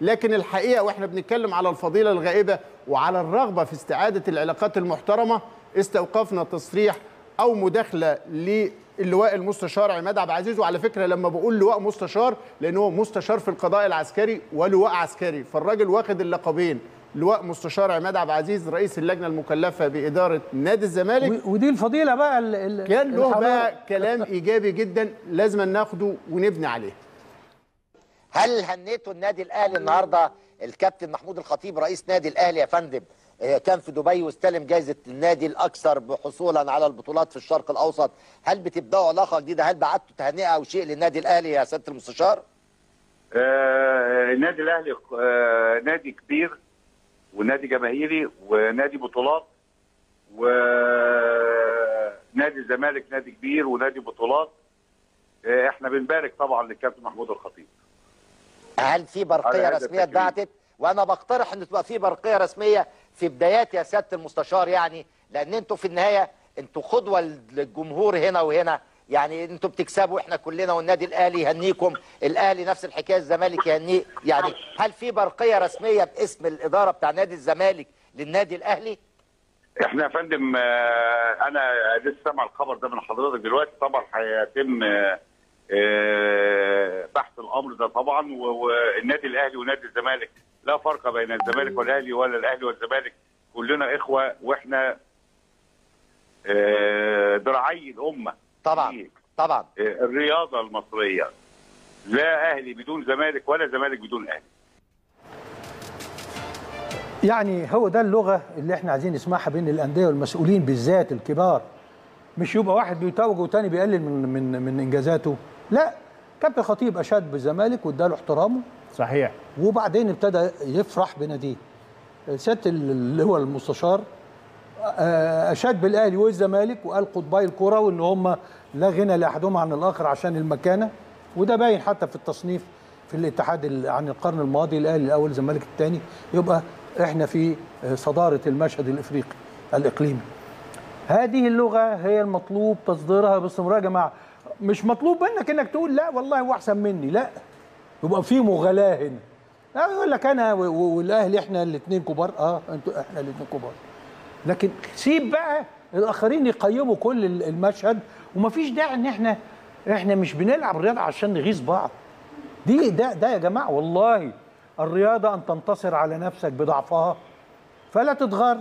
لكن الحقيقة وإحنا بنتكلم على الفضيلة الغائبة وعلى الرغبة في استعادة العلاقات المحترمة استوقفنا تصريح أو مداخلة للواء المستشار عماد عبد العزيز. وعلى فكرة لما بقول لواء مستشار لأن هو مستشار في القضاء العسكري ولواء عسكري. فالراجل واخد اللقبين لواء مستشار عماد عبد العزيز رئيس اللجنة المكلفة بإدارة نادي الزمالك. ودي الفضيلة بقى ال- ال- كان له. بقى كلام إيجابي جدا لازم ناخده ونبني عليه. هل هنيتوا النادي الأهلي النهارده؟ الكابتن محمود الخطيب رئيس نادي الأهلي يا فندم آه، كان في دبي واستلم جائزة النادي الأكثر حصولا على البطولات في الشرق الأوسط. هل بتبدأوا علاقة جديدة؟ هل بعتوا تهنئة أو شيء للنادي الأهلي يا سيادة المستشار؟ آه، النادي الأهلي آه، نادي كبير ونادي جماهيري ونادي بطولات ونادي الزمالك نادي كبير ونادي بطولات. آه، إحنا بنبارك طبعا للكابتن محمود الخطيب. هل في برقية رسمية. اتبعتت وأنا بقترح إن تبقى في برقية رسمية في بدايات يا سيادة المستشار يعني لأن أنتوا في النهاية أنتوا قدوه للجمهور هنا وهنا. يعني أنتوا بتكسبوا إحنا كلنا والنادي الأهلي يهنيكم الأهلي نفس الحكاية الزمالك يهنيه. يعني هل في برقية رسمية باسم الإدارة بتاع نادي الزمالك للنادي الأهلي؟ إحنا يا فندم آه، أنا لسه سامع الخبر ده من حضرتك دلوقتي. طبعا هيتم آه، آه، الأمر ده طبعا والنادي الأهلي ونادي الزمالك لا فرق بين الزمالك والأهلي ولا الأهلي والزمالك. كلنا إخوة وإحنا آه، ذراعي الأمة. طبعا في طبعا. آه، الرياضة المصرية. لا أهلي بدون زمالك ولا زمالك بدون أهلي. يعني هو ده اللغة اللي إحنا عايزين نسمعها بين الأندية والمسؤولين بالذات الكبار. مش يبقى واحد بيتوج والتاني بيقلل من من من إنجازاته. لا كابتن خطيب أشاد بالزمالك واداله احترامه. صحيح. وبعدين ابتدى يفرح بناديه. سيادة اللي هو المستشار آه، أشاد بالأهلي والزمالك وقال قطبي الكرة وإن هم لا غنى لاحدهما عن الآخر عشان المكانة. وده باين حتى في التصنيف في الاتحاد ال- عن القرن الماضي الأهلي الأول الزمالك الثاني. يبقى إحنا في آه، صدارة المشهد الإفريقي الإقليمي. هذه اللغة هي المطلوب تصديرها باستمرار يا جماعة. مش مطلوب منك إنك تقول لا والله هو أحسن مني. لا. يبقى في مغالاه هنا يقول لك أنا والاهلي إحنا الاثنين كبار. آه أنتوا إحنا الاثنين كبار. لكن سيب بقى الآخرين يقيموا كل ال- المشهد. ومفيش داعي إن إحنا إحنا مش بنلعب رياضة عشان نغيظ بعض. دي ده ده يا جماعة والله الرياضة أن تنتصر على نفسك بضعفها فلا تتغر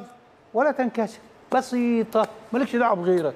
ولا تنكسر. بسيطة مالكش دعوة بغيرك.